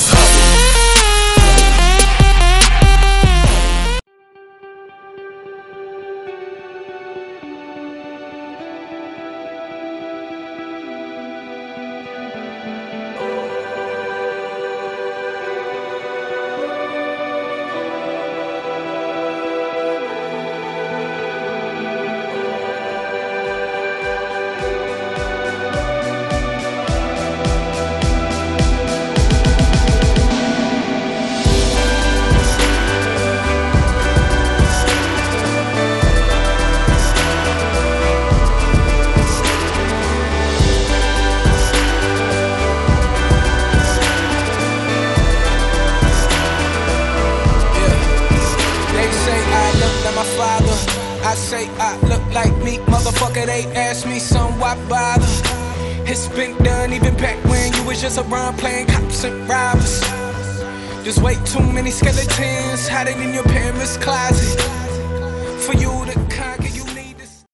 pesado. look like my father. I say I look like me, motherfucker. They ask me, son, why bother? It's been done even back when you was just around playing cops and robbers. There's way too many skeletons hiding in your parents' closet for you